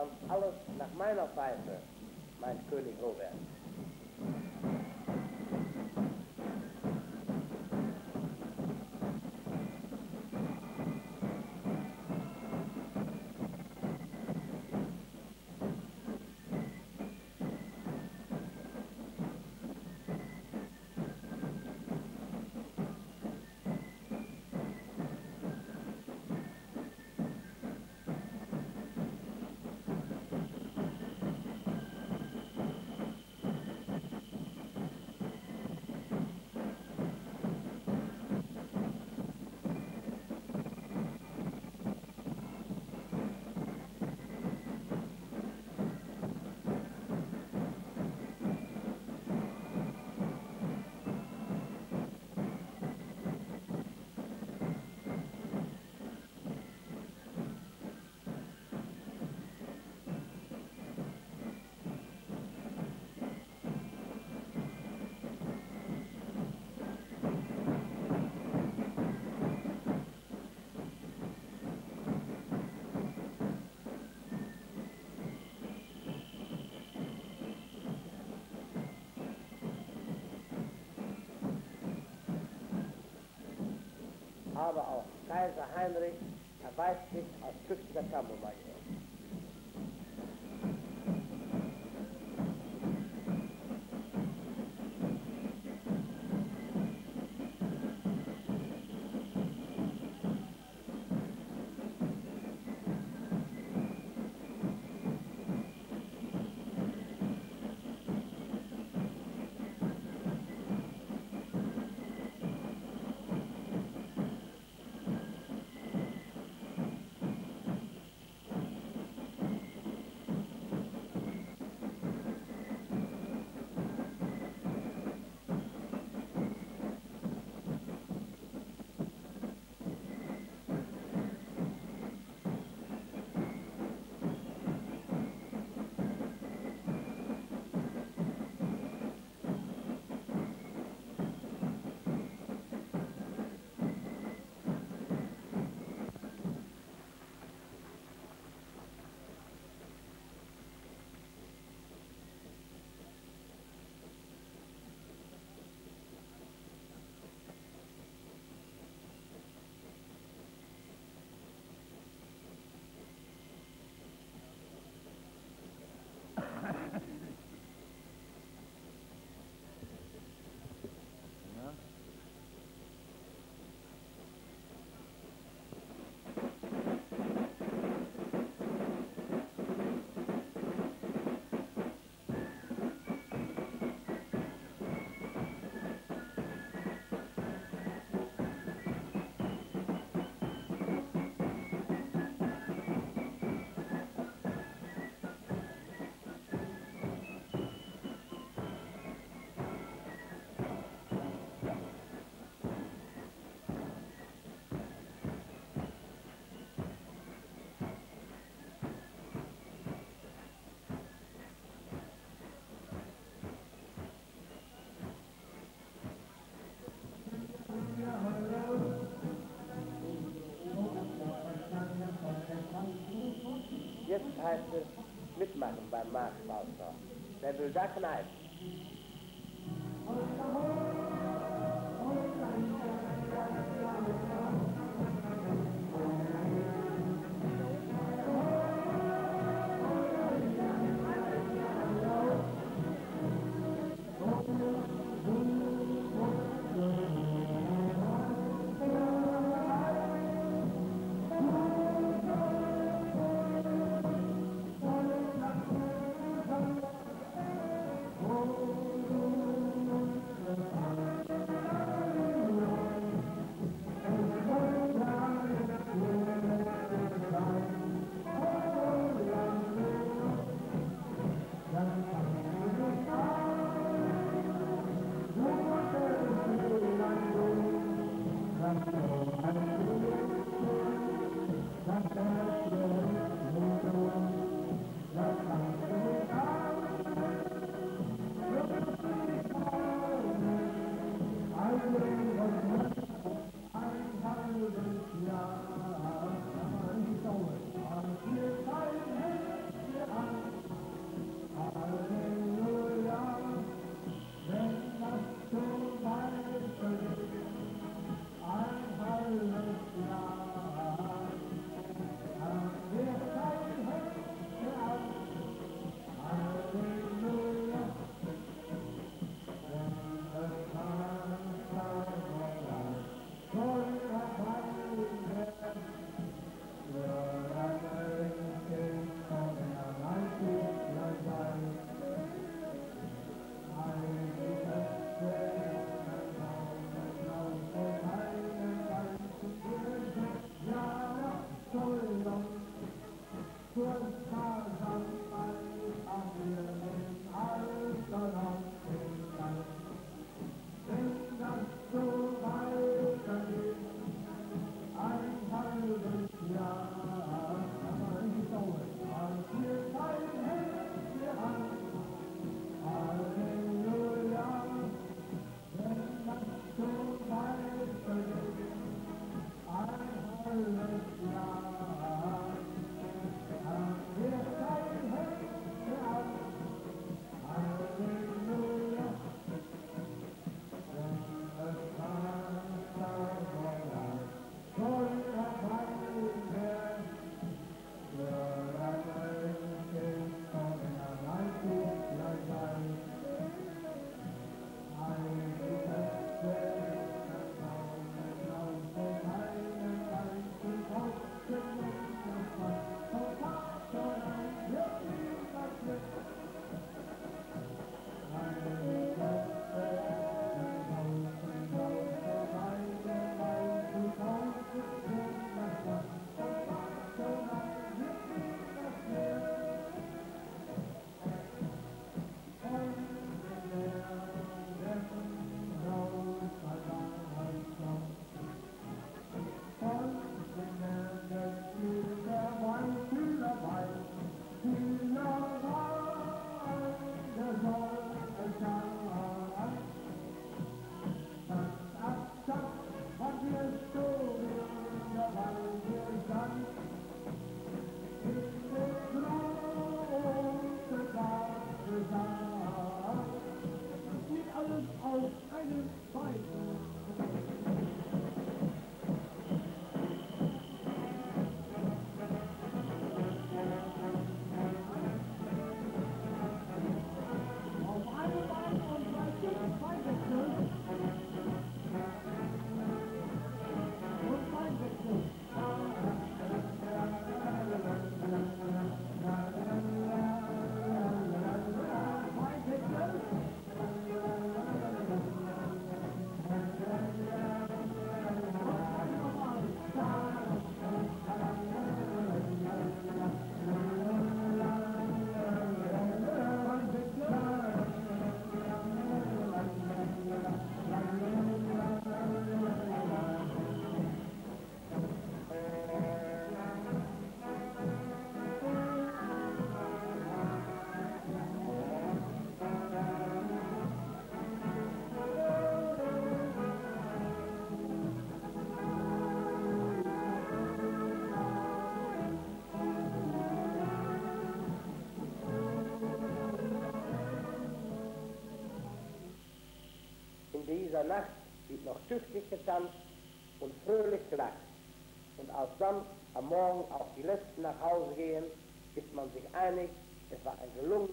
Kommt alles nach meiner Pfeife, mein König Robert. aber auch Kaiser Heinrich, er der weiß sich aus Tüchtiger Kammerweise. Jetzt heißt es mitmachen beim Marschwalzer. Wer will da kneifen? Dieser Nacht wird noch tüchtig getanzt und fröhlich gelacht. Und als dann am Morgen auch die Letzten nach Hause gehen, ist man sich einig, es war ein gelungenes.